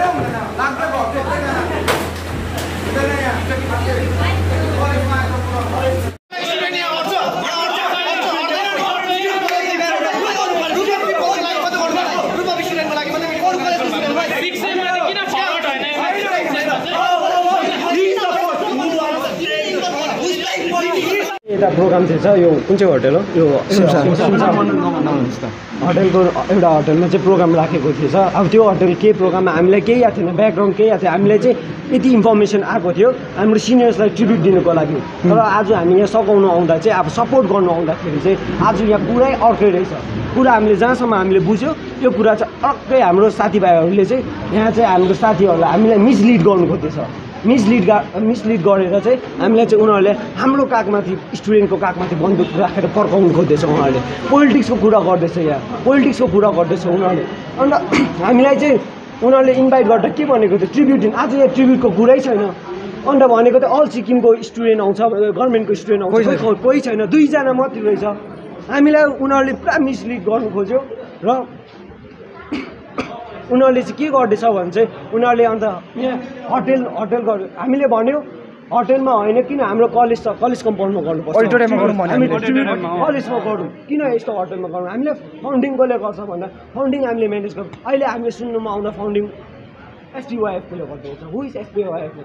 还有我来 यता प्रोग्राम चाहिँ छ यो कुन चाहिँ होटल हो? यो होटलको एउटा होटलमा चाहिँ प्रोग्राम राखेको थिएछ अब त्यो होटल केही प्रोग्राममा हामीलाई केही आएको थिएन ब्याकग्राउन्ड केही आएको थियो। हामीलाई चाहिँ यति इन्फर्मेसन आएको थियो हाम्रो सिनियर्सलाई ट्रिब्युट दिनुको लागि। तर आज हामी यहाँ सघाउनु आउँदा चाहिँ अब सपोर्ट गर्नु आउँदाखेरि चाहिँ आज यहाँ पुरै अर्कै रहेछ। कुरा हामीले जहाँसम्म हामीले बुझ्यो यो कुरा चाहिँ अर्कै हाम्रो साथीभाइहरूले चाहिँ यहाँ चाहिँ हाम्रो साथीहरूलाई हामीलाई मिसलिड गर्नु खोज्दैछ मिसलिड गा मिसलिड गरेर चाहिँ हामीलाई चाहिँ उनीहरूले हाम्रो काखमाथि स्टुडेन्टको काखमाथि बन्दुक राखेर पर्काउनु खोज्दैछ उनीहरूले। पोलिटिक्सको कुरा गर्दैछ यहाँ। पोलिटिक्सको कुरा गर्दैछ उनीहरूले। अन्त हामीलाई चाहिँ उनीहरूले इन्भाइट गर्दा के भनेको थियो? ट्रिब्युट दिन। आज यहाँ ट्रिब्युटको कुरै छैन। अन्त भनेको त अल सिक्किमको स्टुडेन्ट आउँछ गभर्मेन्टको स्टुडेन्ट आउँछ। कोही छैन। दुईजना मात्रै रहेछ। हामीलाई उनीहरूले पुरा मिसलिड गर्नु खोज्यो। र उनीहरूले चाहिँ के गर्दैछ भने चाहिँ उनीहरूले अन्त यहाँ होटेल होटेल हामीले भन्यो होटेलमा होइन किन हाम्रो कलेज छ कलेज कम्पाउन्डमा गर्नुपर्छ। गरौँ कलेजमा गरौँ किन यस्तो होटेलमा गरौँ हामीले फाउन्डिङ कसले गर्छ भन्दा फाउन्डिङ हामीले म्यानेज गर्छौँ अहिले हामीले सुन्नुमा आउँदा फाउन्डिङ एसपिवाइएफले गर्दो रहेछ हु इज एसपिवाइएफले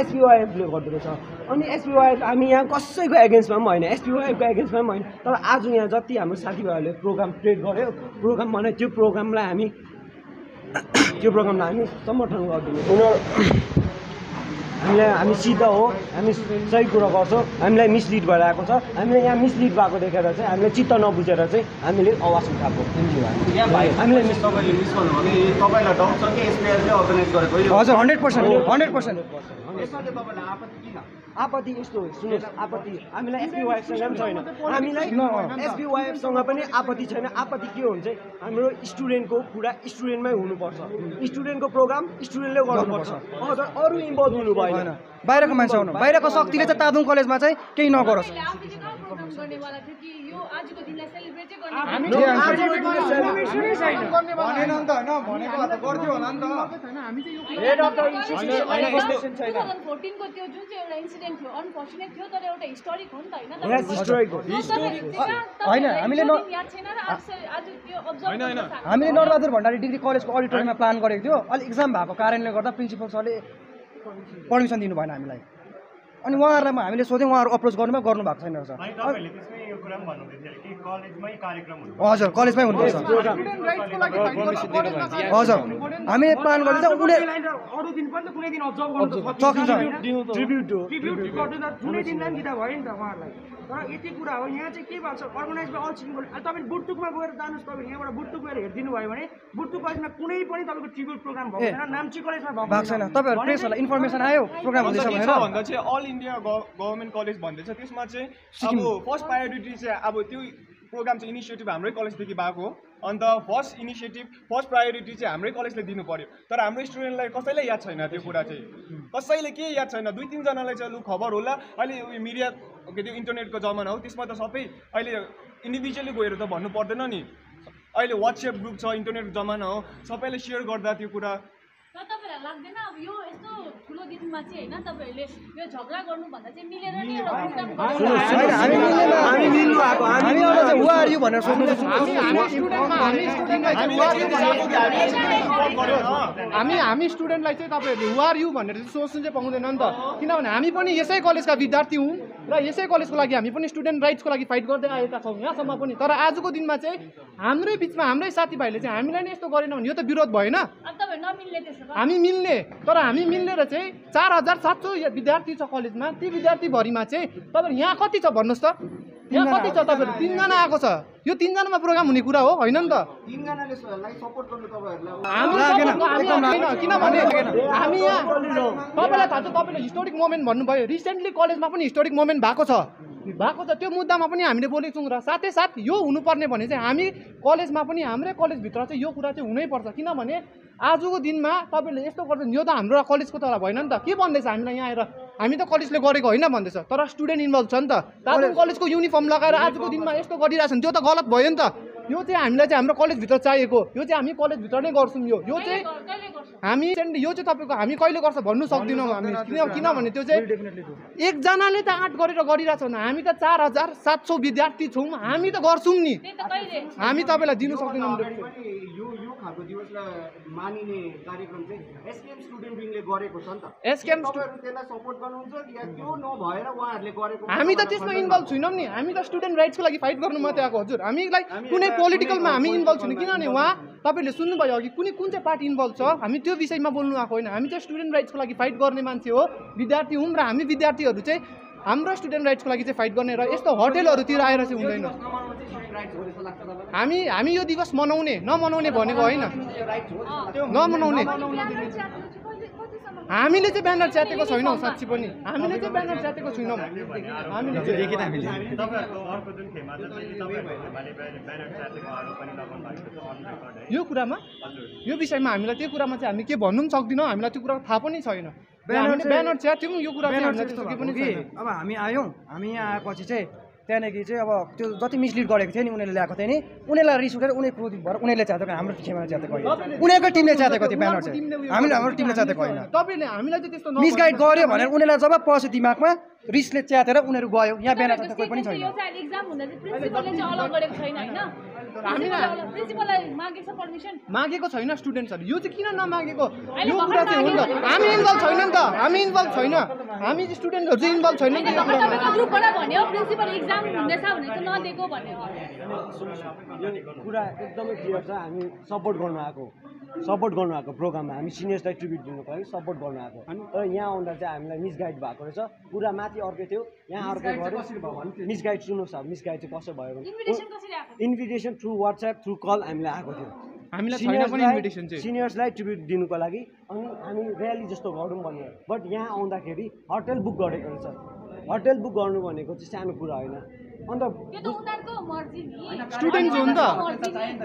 एसपिवाइएफले गर्दो रहेछ अनि एसपिवाइएफ हामी यहाँ कसैको एगेन्स्टमा पनि होइन एसपिवाइएफको एगेन्स्टमा पनि होइन। तर आज यहाँ जति हाम्रो साथीभाइहरूले प्रोग्राम क्रिएट गर्यो प्रोग्राम भने त्यो प्रोग्रामलाई हामी त्यो प्रोग्रामलाई हामी समर्थन गरिदिनु। उनीहरू हामीलाई हामी सिधा हो हामी सही कुरा गर्छौँ हामीलाई मिसलिड भएर आएको छ। हामीले यहाँ मिसलिड भएको देखेर चाहिँ हामीले चित्त नबुझेर चाहिँ हामीले आवाज उठाएको। हामीले हजुर हन्ड्रेड पर्सेन्ट हन्ड्रेड पर्सेन्ट आपत्ति यस्तो सुन्नुहोस् आपत्ति हामीलाई एसपी वाइफसँग पनि छैन। हामीलाई एसपी वाइफसँग पनि आपत्ति छैन। आपत्ति के हुन्छ? हाम्रो स्टुडेन्टको कुरा स्टुडेन्टमै हुनुपर्छ। स्टुडेन्टको प्रोग्राम स्टुडेन्टले गर्नुपर्छ। अझ अरू इन्भल्भ हुनु भएन बाहिरको मान्छे आउनु। बाहिरको शक्तिले चाहिँ तादुङ कलेजमा चाहिँ केही नगरोस्। हामीले आफूले कहाँ प्रोग्राम गर्नेवाला थियो कि यो आजको दिनलाई सेलिब्रेटै गर्ने नो, आजको दिन celebration भनेन नि त होइन? भनेको भए त गर्थ्यो होला नि त। हेड अफ द इन्स्टिट्युसन छैन। 2014 को त्यो जुन चाहिँ एउटा इन्सिडेन्ट थियो अनफर्चुनेट थियो तर एउटा हिस्टोरिक हो नि त होइन हामीले नरबहादुर भण्डारी डिग्री कलेजको अडिटोरियममा प्लान गरेको थियो। अलिक इक्जाम भएको कारणले गर्दा प्रिन्सिपल सरले पर्मिसन दिनु भएन हामीलाई। अनि उहाँहरूलाई हामीले सोध्यौँ उहाँहरू अप्रोच गर्नुभयो गर्नु भएको छैन रहेछ। अनि तपाईँहरूले त्यसमै यो कुरा पनि भन्नुहुँदै थियो कि कलेजमै कार्यक्रम हुनु हजुर कलेजमै हुनुपर्छ। हजुर हामीले प्लान गर्दै चाहिँ उसले तर यति कुरा हो यहाँ चाहिँ के भएको छ अर्गनाइज बाई अल सिङ्गल तपाईँले बुटुकमा गएर जानुहोस् तपाईँ यहाँबाट बुटुक गएर हेरिदिनु भयो भने बुटुक कलेजमा कुनै पनि तपाईँको ट्रिब्युट प्रोग्राम भएको छैन नाम्ची कलेजमा भएको छैन। तपाईँहरू प्रेसहरूलाई इन्फर्मेसन आयो प्रोग्राम हुँदैछ भनेर। भन्दा चाहिँ अल इन्डिया गभर्मेन्ट कलेज भन्दैछ त्यसमा चाहिँ अब फर्स्ट प्रायोरिटी चाहिँ अब त्यो प्रोग्राम चाहिँ इनिसिएटिभ हाम्रै कलेजदेखि भएको हो। अन्त फर्स्ट इनिसिएटिभ फर्स्ट प्रायोरिटी चाहिँ हाम्रै कलेजले दिनु पर्यो। तर हाम्रो स्टुडेन्टलाई कसैलाई याद छैन त्यो कुरा चाहिँ? कसैले के याद छैन? दुई तिनजनालाई चाहिँ लु खबर होला। अहिले उयो मिडिया के त्यो इन्टरनेटको जमाना हो त्यसमा त सबै अहिले इन्डिभिजुअली गएर त भन्नु पर्दैन नि। अहिले वाट्सएप ग्रुप छ इन्टरनेटको जमाना हो। सबैले सेयर गर्दा त्यो कुरा लाग्दैन अब यो यस्तो ठुलो दिनमा चाहिँ होइन तपाईँहरूले यो झगडा गर्नुभन्दा चाहिँ मिलेर नै एउटा हामी हामी स्टुडेन्टलाई चाहिँ तपाईँहरूले वार यु भनेर चाहिँ सोच्नु चाहिँ पाउँदैन नि त। किनभने हामी पनि यसै कलेजका विद्यार्थी हौँ। र यसै कलेजको लागि हामी पनि स्टुडेन्ट राइट्सको लागि फाइट गर्दै आएका छौँ यहाँसम्म पनि। तर आजको दिनमा चाहिँ हाम्रै बिचमा हाम्रै साथीभाइले चाहिँ हामीलाई नै यस्तो गरेन भने यो त विरोध भएन। तपाईँ हामी मिल्ने। तर हामी मिलेर चाहिँ चार हजार सात सौ विद्यार्थी छ कलेजमा। ती विद्यार्थीभरिमा चाहिँ तपाईँहरू यहाँ कति छ भन्नुहोस् त। यहाँ कति छ तपाईँहरू? तिनजना आएको छ। यो तिनजनामा प्रोग्राम हुने कुरा हो होइन नि त? किनभने हामी यहाँ तपाईँलाई थाहा छ तपाईँले हिस्टोरिक मोमेन्ट भन्नुभयो। रिसेन्टली कलेजमा पनि हिस्टोरिक मोमेन्ट भएको छ। भएको छ त्यो मुद्दामा पनि हामीले बोलेको छौँ र साथै साथ यो हुनुपर्ने भने चाहिँ हामी कलेजमा पनि हाम्रै कलेजभित्र चाहिँ यो कुरा चाहिँ हुनैपर्छ। किनभने आजको दिनमा तपाईँले यस्तो गर्छ यो त हाम्रो कलेजको तर भएन नि त। के भन्दैछ हामीलाई यहाँ आएर? हामी त कलेजले गरेको होइन भन्दैछ। तर स्टुडेन्ट इन्भल्भ छ नि त। तापनि कलेजको युनिफर्म लगाएर आजको दिनमा यस्तो गरिरहेछ भने त्यो त गलत भयो नि त। यो चाहिँ हामीलाई चाहिँ हाम्रो कलेजभित्र चाहिएको यो चाहिँ हामी कलेजभित्र नै गर्छौँ यो। यो चाहिँ हामी यो चाहिँ तपाईँको हामी कहिले गर्छ भन्नु सक्दैनौँ हामी किन किनभने त्यो चाहिँ एकजनाले त आँट गरेर गरिरहेछ भने हामी त चार हजार सात सौ विद्यार्थी छौँ हामी त गर्छौँ नि हामी तपाईँलाई दिनु सक्दैनौँ अनि यो यो खालको दिवसलाई मानिने कार्यक्रम चाहिँ एसकेएम स्टुडेन्ट विङले गरेको छ नि त एसकेएम तपाईँहरू त्यसलाई सपोर्ट गर्नुहुन्छ या त्यो नभएर उहाँहरूले गरेको हो हामी त त्यसमा इन्भल्भ छैनौँ नि हामी त स्टुडेन्ट राइट्सको लागि फाइट गर्नु मात्रै आएको हजुर हामीलाई कुनै पोलिटिकलमा हामी इन्भल्भ छैनौँ किनभने उहाँ तपाईँहरूले सुन्नुभयो अघि कुनै कुन चाहिँ पार्टी इन्भल्भ छ हामी त्यो विषयमा बोल्नु आएको होइन। हामी चाहिँ स्टुडेन्ट राइट्सको लागि फाइट गर्ने मान्छे हो। विद्यार्थी हौँ र हामी विद्यार्थीहरू चाहिँ हाम्रो स्टुडेन्ट राइट्सको लागि चाहिँ फाइट गर्ने र यस्तो होटेलहरूतिर आएर चाहिँ हुँदैन। हामी हामी यो दिवस मनाउने नमनाउने भनेको होइन। नमनाउने। हामीले चाहिँ ब्यानर च्यातेको छैनौँ साँच्ची पनि। हामीले चाहिँ ब्यानर च्यातेको छैनौँ। हामीले यो कुरामा यो विषयमा हामीलाई त्यो कुरामा चाहिँ हामी के भन्नु पनि सक्दैनौँ हामीलाई त्यो कुरा थाहा पनि छैन। ब्यानर च्यात्यौँ यो कुरा अब हामी आयौँ हामी यहाँ आएपछि चाहिँ त्यहाँदेखि चाहिँ अब त्यो जति मिसलिड गरेको थियो नि उनीहरूले ल्याएको थियो नि उनीहरूलाई रिस उठेर उनीहरू क्रोधित भएर उनीहरूले च्यातेको हाम्रो खेमा च्यातेको होइन। उनीहरूको टिमले च्यातेको थियो ब्यानर चाहिँ। हामीले हाम्रो टिमले च्यातेको होइन। तपाईँले हामीलाई चाहिँ त्यस्तो मिसगाइड गर्यो भनेर उनीहरूलाई जब पस्यो दिमागमा रिसले च्यातेर उनीहरू गयो। यहाँ ब्यानर कोही पनि छैन। हामी- मागेको छ पर्मिसन मागेको छैन स्टुडेन्ट्सहरू यो चाहिँ किन नमागेको? यो कुरा चाहिँ हो नि त। मागेको। हामी इन्भल्भ छैन नि त। हामी इन्भल्भ छैन। हामी स्टुडेन्टहरू चाहिँ इन्भल्भ छैन नि त कुरा? एकदमै क्लियर छ। हामी सपोर्ट गर्नु आएको। सपोर्ट गर्नु आएको प्रोग्राममा हामी सिनियर्सलाई ट्रिब्युट दिनुको लागि सपोर्ट गर्नु आएको तर यहाँ आउँदा चाहिँ हामीलाई मिसगाइड भएको रहेछ। पुरा माथि अर्कै थियो। यहाँ अर्कै गऱ्यो मिसगाइड सुन्नुहोस् अब मिसगाइड चाहिँ कसो भयो इन्भिटेसन भने invitation through WhatsApp through call हामीलाई आएको थियो। हामीलाई छैन पनि इन्भिटेसन चाहिँ। सिनियर्सलाई ट्रिब्युट दिनुको लागि अनि हामी ऱ्याली जस्तो गरौँ भन्यो। बट यहाँ आउँदाखेरि होटेल बुक गरेको रहेछ। होटेल बुक गर्नु भनेको चाहिँ सानो कुरा होइन। अन्त स्टुडेन्ट हो नि। त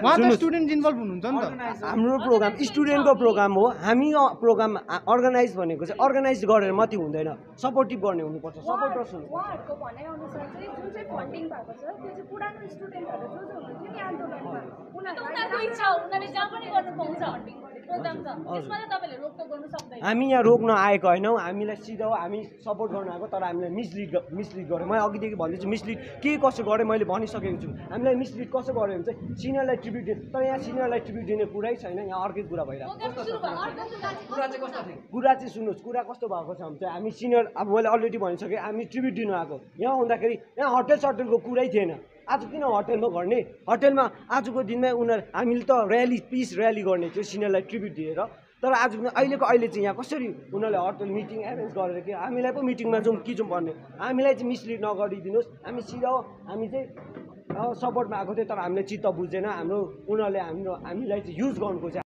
उहाँ त स्टुडेन्ट इन्भल्भ हुनुहुन्छ नि त। हाम्रो प्रोग्राम स्टुडेन्टको प्रोग्राम हो। हामी प्रोग्राम अर्गनाइज भनेको चाहिँ अर्गनाइज गरेर मात्रै हुँदैन। सपोर्टिभ गर्ने हुनुपर्छ। सपोर्टर्स हुनु हामी यहाँ रोक्न आएको होइनौँ। हामीलाई सिधा हो हामी सपोर्ट गर्न आएको तर हामीलाई मिसलिड मिसलिड गऱ्यो मैले अघिदेखि भन्दैछु मिसलिड के कसो गरेँ मैले भनिसकेको छु। हामीलाई मिसलिड कसो गऱ्यो भने चाहिँ सिनियरलाई ट्रिब्युट दिने तर यहाँ सिनियरलाई ट्रिब्युट दिने कुरै छैन। यहाँ अर्कै कुरा भइरहेको छ। कुरा चाहिँ कस्तो थियो? कुरा चाहिँ सुन्नुहोस्। कुरा कस्तो भएको छ भने चाहिँ हामी सिनियर अब मैले अलरेडी भनिसकेँ हामी ट्रिब्युट दिनु आएको। यहाँ आउँदाखेरि यहाँ होटेल सटेलको कुरै थिएन। आज किन होटेलमा गर्ने? होटेलमा आजको दिनमा उनीहरू हामीले त ऱ्याली पिस ऱ्याली गर्ने थियो सिनियरलाई ट्रिब्युट दिएर। तर आज अहिलेको अहिले चाहिँ यहाँ कसरी उनीहरूले होटल मिटिङ एरेन्ज गरेर कि? हामीलाई पो मिटिङमा जाउँ कि जाउँ भन्ने? हामीलाई चाहिँ मिसलिड नगरिदिनुहोस्। हामी सिधा हामी चाहिँ सपोर्टमा आएको थियो तर हामीले चित्त बुझेन। हाम्रो उनीहरूले हाम्रो हामीलाई चाहिँ युज गर्नुको चाहिँ